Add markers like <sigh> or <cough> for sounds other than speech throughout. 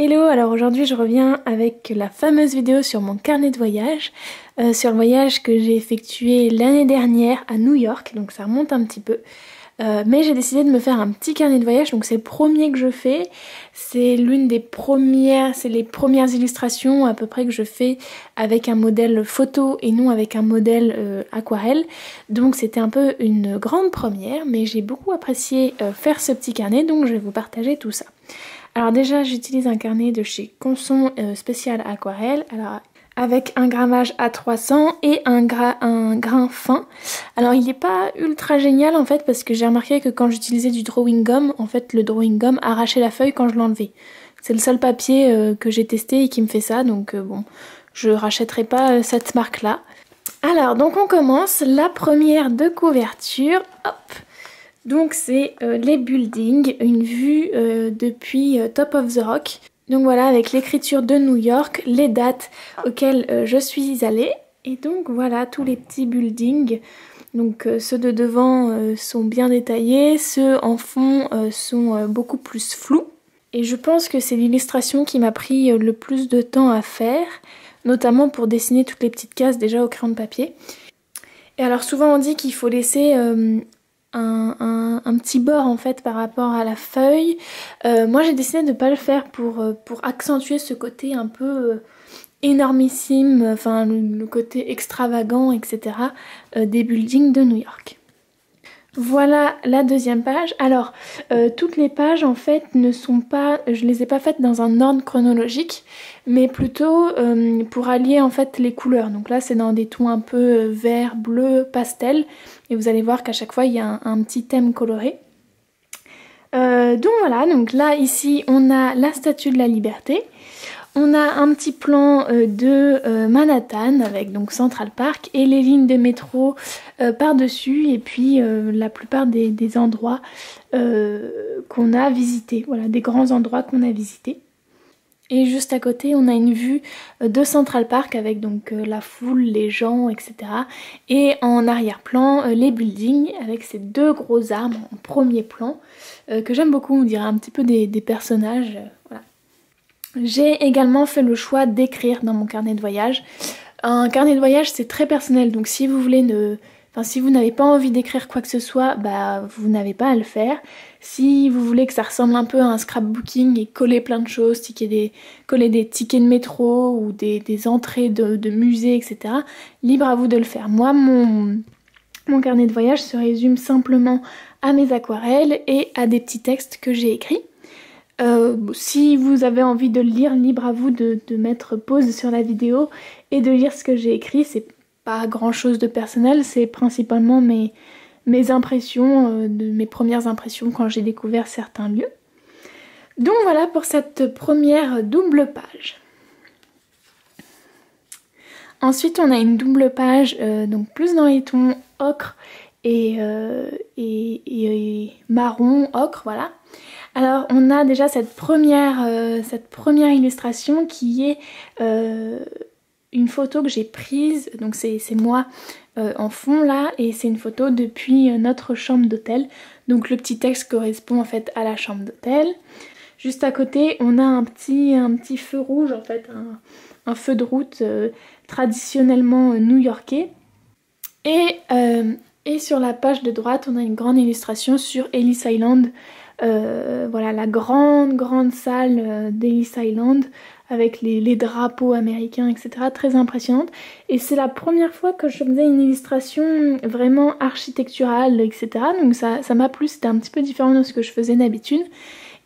Hello, alors aujourd'hui je reviens avec la fameuse vidéo sur mon carnet de voyage, euh, sur le voyage que j'ai effectué l'année dernière à New York, donc ça remonte un petit peu. Euh, mais j'ai décidé de me faire un petit carnet de voyage, donc c'est le premier que je fais. C'est l'une des premières, c'est les premières illustrations à peu près que je fais avec un modèle photo et non avec un modèle euh, aquarelle. Donc c'était un peu une grande première, mais j'ai beaucoup apprécié faire ce petit carnet, donc je vais vous partager tout ça. Alors déjà j'utilise un carnet de chez Conson euh, spécial aquarelle. Avec un grammage à 300 et un, grain fin. Alors il n'est pas ultra génial en fait parce que j'ai remarqué que quand j'utilisais du drawing gum, en fait le drawing gum arrachait la feuille quand je l'enlevais. C'est le seul papier euh, que j'ai testé et qui me fait ça donc euh, bon je rachèterai pas cette marque là. Alors donc on commence la première de couverture. Donc c'est euh, les buildings, une vue euh, depuis euh, Top of the Rock. Donc voilà, avec l'écriture de New York, les dates auxquelles je suis allée. Et donc voilà, tous les petits buildings. Donc ceux de devant sont bien détaillés, ceux en fond sont beaucoup plus flous. Et je pense que c'est l'illustration qui m'a pris le plus de temps à faire, notamment pour dessiner toutes les petites cases déjà au crayon de papier. Et alors souvent on dit qu'il faut laisser un, petit bord en fait par rapport à la feuille. Euh, moi j'ai décidé de ne pas le faire pour, euh, pour accentuer ce côté un peu euh, énormissime, enfin le, côté extravagant, etc. des buildings de New York. Voilà la deuxième page. Alors, toutes les pages en fait ne sont pas, je les ai pas faites dans un ordre chronologique, mais plutôt pour allier en fait les couleurs. Donc là, c'est dans des tons un peu vert, bleu, pastel. Et vous allez voir qu'à chaque fois, il y a un, petit thème coloré. Euh, donc voilà, donc là ici on a la statue de la liberté. On a un petit plan euh, de euh, Manhattan avec donc Central Park et les lignes de métro par-dessus et puis la plupart des, des endroits qu'on a visités. Voilà, des grands endroits qu'on a visités. Et juste à côté, on a une vue euh, de Central Park avec donc euh, la foule, les gens, etc. Et en arrière-plan, euh, les buildings avec ces deux gros arbres en premier plan que j'aime beaucoup, on dirait un petit peu des, personnages. J'ai également fait le choix d'écrire dans mon carnet de voyage. Un carnet de voyage, c'est très personnel, donc si vous voulez ne si vous n'avez pas envie d'écrire quoi que ce soit, bah vous n'avez pas à le faire. Si vous voulez que ça ressemble un peu à un scrapbooking et coller plein de choses, coller des tickets de métro ou des, entrées de, de musées, etc., libre à vous de le faire. Moi, mon, mon carnet de voyage se résume simplement à mes aquarelles et à des petits textes que j'ai écrits. Euh, si vous avez envie de le lire, libre à vous de, mettre pause sur la vidéo et de lire ce que j'ai écrit. C'est grand chose de personnel, c'est principalement mes, impressions, euh, mes premières impressions quand j'ai découvert certains lieux. Donc voilà pour cette première double page. Ensuite on a une double page, euh, donc plus dans les tons ocre et, et, marron, ocre, voilà. Alors on a déjà cette première, première illustration qui est une photo que j'ai prise, donc c'est moi euh, en fond là, et c'est une photo depuis euh, notre chambre d'hôtel. Donc le petit texte correspond en fait à la chambre d'hôtel. Juste à côté, on a un petit, feu rouge en fait, un, feu de route euh, traditionnellement new-yorkais. Et, et sur la page de droite, on a une grande illustration sur Ellis Island. Voilà, la grande, grande salle d'Ellis Island avec les, drapeaux américains, etc. Très impressionnante. Et c'est la première fois que je faisais une illustration vraiment architecturale, etc. Donc ça m'a plu, c'était un petit peu différent de ce que je faisais d'habitude.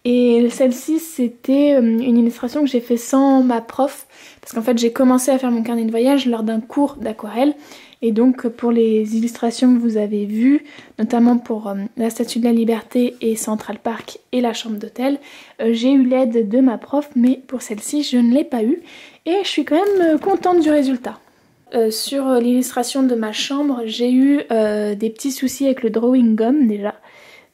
Et celle-ci, c'était euh, une illustration que j'ai fait sans ma prof, parce qu'en fait j'ai commencé à faire mon carnet de voyage lors d'un cours d'aquarelle. Et donc pour les illustrations que vous avez vues, notamment pour euh, la Statue de la Liberté et Central Park et la chambre d'hôtel, euh, j'ai eu l'aide de ma prof, mais pour celle-ci je ne l'ai pas eu. Et je suis quand même contente du résultat. sur l'illustration de ma chambre, j'ai eu des petits soucis avec le drawing gum déjà.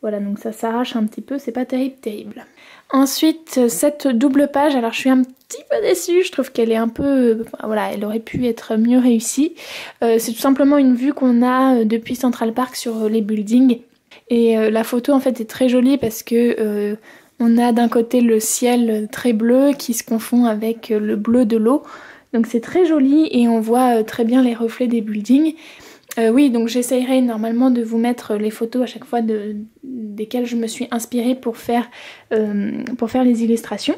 Voilà, donc ça s'arrache un petit peu, c'est pas terrible, terrible. Ensuite, cette double page, alors je suis un petit peu déçue, je trouve qu'elle est un peu... voilà, elle aurait pu être mieux réussie. Euh, c'est tout simplement une vue qu'on a euh, depuis Central Park sur les buildings. Et euh, la photo en fait est très jolie parce que On a d'un côté le ciel très bleu qui se confond avec le bleu de l'eau. Donc c'est très joli et on voit très bien les reflets des buildings. Euh, oui, donc j'essayerai normalement de vous mettre les photos à chaque fois de, desquelles je me suis inspirée pour faire, euh, pour faire les illustrations.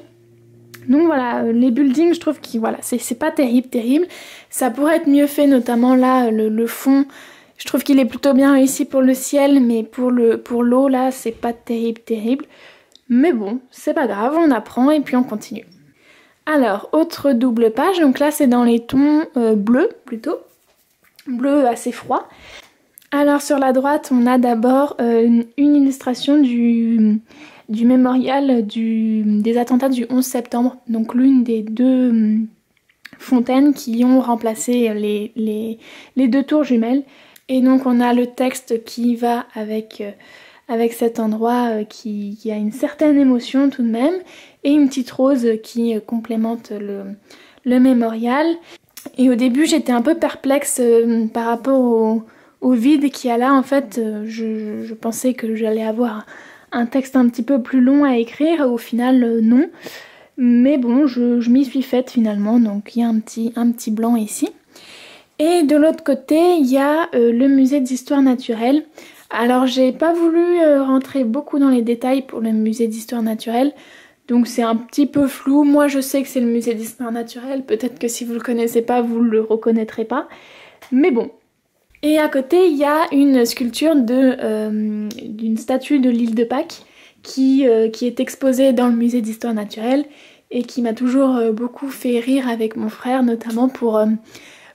Donc voilà, les buildings, je trouve que voilà, c'est pas terrible, terrible. Ça pourrait être mieux fait, notamment là, le, fond. Je trouve qu'il est plutôt bien réussi pour le ciel, mais pour l'eau, pour là, c'est pas terrible, terrible. Mais bon, c'est pas grave, on apprend et puis on continue. Alors, autre double page, donc là c'est dans les tons euh, bleus plutôt bleu assez froid. Alors sur la droite, on a d'abord euh, une illustration du, mémorial des attentats du 11 septembre, donc l'une des deux hum, fontaines qui ont remplacé les, deux tours jumelles. Et donc on a le texte qui va avec, euh, cet endroit euh, qui, a une certaine émotion tout de même, et une petite rose qui complémente le, le mémorial. Et au début, j'étais un peu perplexe par rapport au, vide qu'il y a là. En fait, euh, je, pensais que j'allais avoir un texte un petit peu plus long à écrire. Au final, euh, non. Mais bon, je, m'y suis faite finalement. Donc, il y a un petit, un petit blanc ici. Et de l'autre côté, il y a le musée d'histoire naturelle. Alors, j'ai pas voulu rentrer beaucoup dans les détails pour le musée d'histoire naturelle. Donc c'est un petit peu flou. Moi je sais que c'est le musée d'histoire naturelle. Peut-être que si vous le connaissez pas, vous le reconnaîtrez pas. Mais bon. Et à côté, il y a une sculpture euh, d'une statue de l'île de Pâques qui, euh, qui, est exposée dans le musée d'histoire naturelle et qui m'a toujours euh, beaucoup fait rire avec mon frère, notamment pour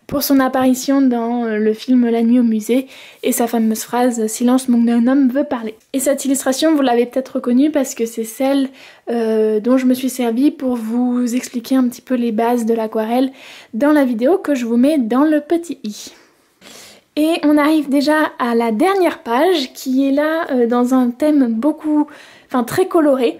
pour son apparition dans euh, le film La nuit au musée et sa fameuse phrase Silence, mon homme veut parler. Et cette illustration, vous l'avez peut-être reconnue parce que c'est celle euh, dont je me suis servie pour vous expliquer un petit peu les bases de l'aquarelle dans la vidéo que je vous mets dans le petit i. Et on arrive déjà à la dernière page qui est là euh, dans un thème beaucoup, très coloré.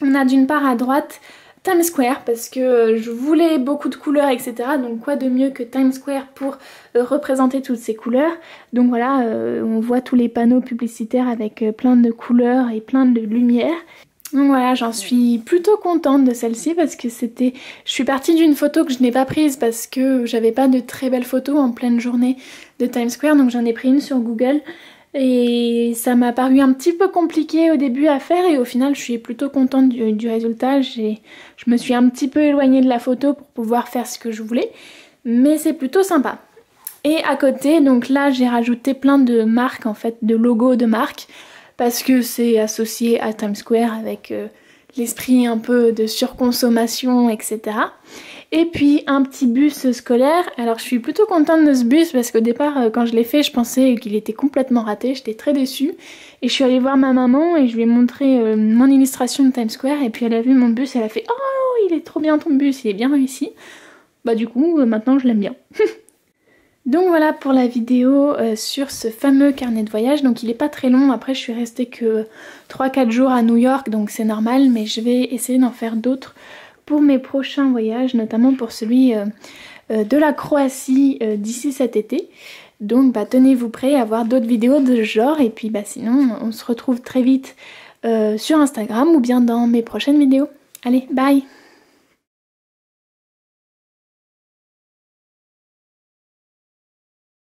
On a d'une part à droite Times Square parce que euh, je voulais beaucoup de couleurs etc donc quoi de mieux que Times Square pour euh, représenter toutes ces couleurs? Donc voilà on voit tous les panneaux publicitaires avec plein de couleurs et plein de lumière voilà j'en suis plutôt contente de celle-ci parce que c'était je suis partie d'une photo que je n'ai pas prise parce que j'avais pas de très belles photos en pleine journée de Times Square donc j'en ai pris une sur Google et ça m'a paru un petit peu compliqué au début à faire et au final je suis plutôt contente du, résultat. Je me suis un petit peu éloignée de la photo pour pouvoir faire ce que je voulais. Mais c'est plutôt sympa. Et à côté, donc là j'ai rajouté plein de marques en fait, de logos de marques. Parce que c'est associé à Times Square avec euh, l'esprit un peu de surconsommation, etc. Et puis un petit bus scolaire. Alors je suis plutôt contente de ce bus parce qu'au départ euh, quand je l'ai fait je pensais qu'il était complètement raté, j'étais très déçue. Et je suis allée voir ma maman et je lui ai montré euh, mon illustration de Times Square et puis elle a vu mon bus elle a fait Oh il est trop bien ton bus, il est bien réussi. Bah du coup maintenant je l'aime bien. <laughs> Donc voilà pour la vidéo sur ce fameux carnet de voyage. Donc il est pas très long, après je suis restée que 3-4 jours à New York donc c'est normal mais je vais essayer d'en faire d'autres pour mes prochains voyages, notamment pour celui euh, euh, de la Croatie euh, d'ici cet été. Donc bah, tenez-vous prêts à voir d'autres vidéos de ce genre et puis bah, sinon on se retrouve très vite sur Instagram ou bien dans mes prochaines vidéos. Allez, bye